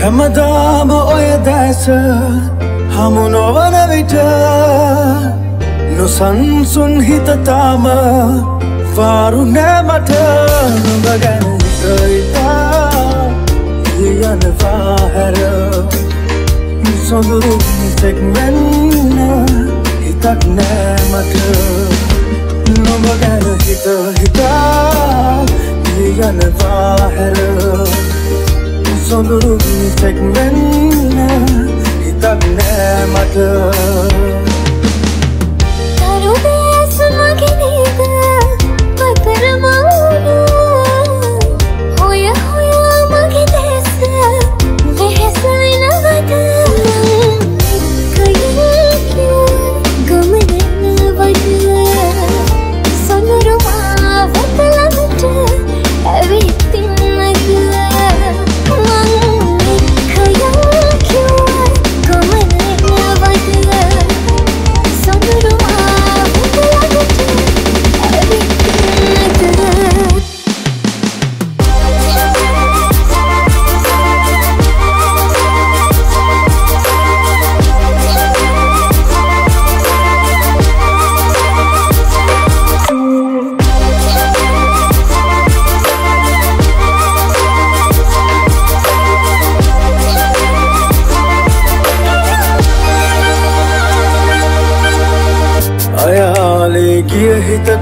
හැමදාම ඔය දැස හමු නොවන විට නොසන්සුන් හිතතාම වාරු නෑමට නොබ ගැන හිතයිතා යනවා හැර සොඳුරු තෙක් වෙන්න හිතක් නෑමට නොබ ගැන හිත හිතා සොඳුරු තෙක් වෙන්න හිතක් නෑමට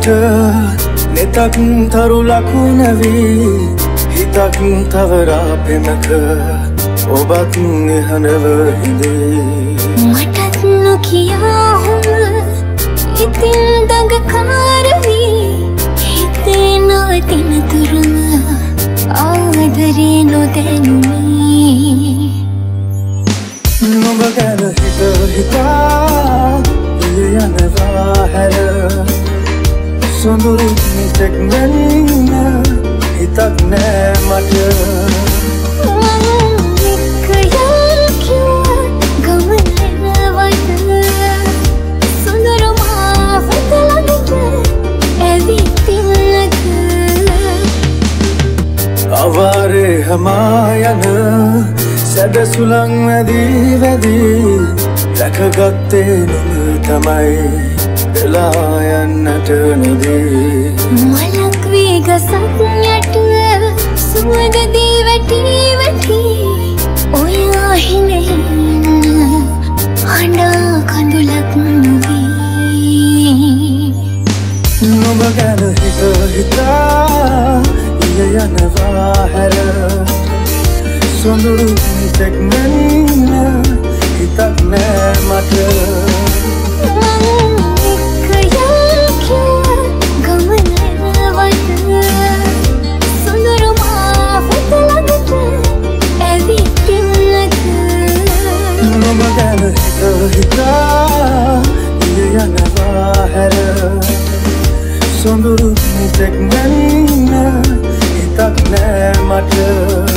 හිතට නෙතක් තරු ලකුණවී හිතක් තවරා පෙමක ඔබත් එහනව හිදේ මටත් නොකියාහොම ඉතින් තෙක් වෙන්න හිතක් නෑ මට. අවාරේ හමා යන සැඩ සුළං වැදී වැදී රැකගත්තේ නොම තමයි. වෙලා යන්නට නොදී. මලක් වී ගසක් යට සුවදදී වැටී වැටී. ඔයා හිනහින්න හඬා කඳුලක් නොවී නොබ ගැන හිත හිතා ඉය යනවා හැර සොඳුරු තෙක්මෙන්න හිතක් නෑ මට ඉන්න හිතක් නෑ මට.